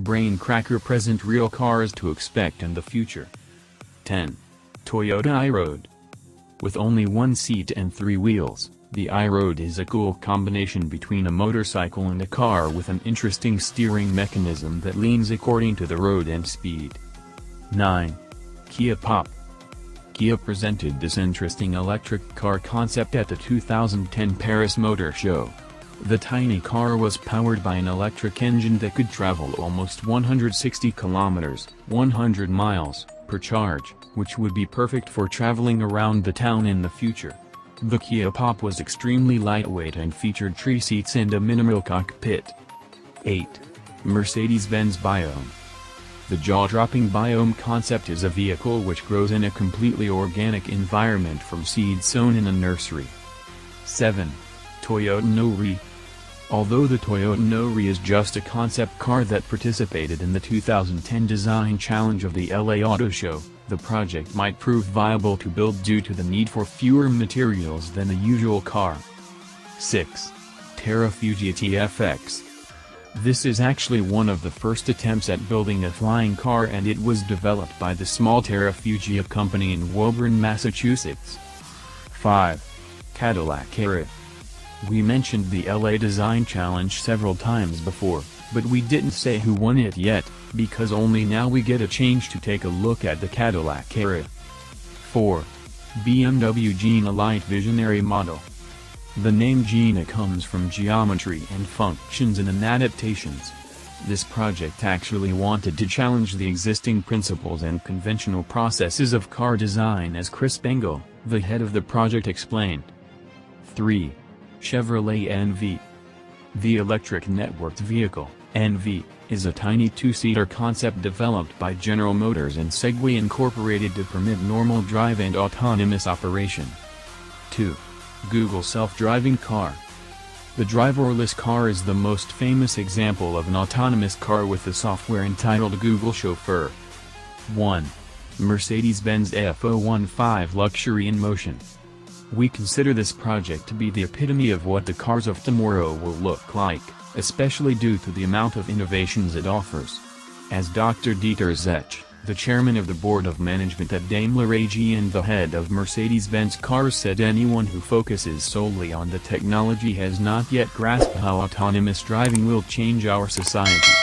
Brain cracker present real cars to expect in the future. 10. Toyota iRoad. With only one seat and three wheels, the iRoad is a cool combination between a motorcycle and a car with an interesting steering mechanism that leans according to the road and speed. 9. Kia Pop. Kia presented this interesting electric car concept at the 2010 Paris Motor Show. The tiny car was powered by an electric engine that could travel almost 160 kilometers, 100 miles, per charge, which would be perfect for traveling around the town in the future. The Kia Pop was extremely lightweight and featured tree seats and a minimal cockpit. 8. Mercedes-Benz Biome The jaw-dropping Biome concept is a vehicle which grows in a completely organic environment from seeds sown in a nursery. 7. Toyota Nori Although the Toyota Nori is just a concept car that participated in the 2010 Design Challenge of the LA Auto Show, the project might prove viable to build due to the need for fewer materials than the usual car. 6. Terrafugia TFX This is actually one of the first attempts at building a flying car and it was developed by the small Terrafugia company in Woburn, Massachusetts. 5. Cadillac Carrot We mentioned the LA Design Challenge several times before, but we didn't say who won it yet, because only now we get a change to take a look at the Cadillac Carrot. 4. BMW Gina Light Visionary Model The name Gina comes from geometry and functions in an adaptations. This project actually wanted to challenge the existing principles and conventional processes of car design as Chris Bangle, the head of the project explained. 3. Chevrolet EN-V The electric networked vehicle, EN-V, is a tiny two-seater concept developed by General Motors and Segway Incorporated to permit normal drive and autonomous operation. 2. Google Self-Driving Car The driverless car is the most famous example of an autonomous car with the software entitled Google Chauffeur. 1. Mercedes-Benz F015 Luxury in Motion We consider this project to be the epitome of what the cars of tomorrow will look like especially due to the amount of innovations it offers. As Dr. Dieter Zetsche, the chairman of the board of management at Daimler AG and the head of Mercedes-Benz Cars said anyone who focuses solely on the technology has not yet grasped how autonomous driving will change our society.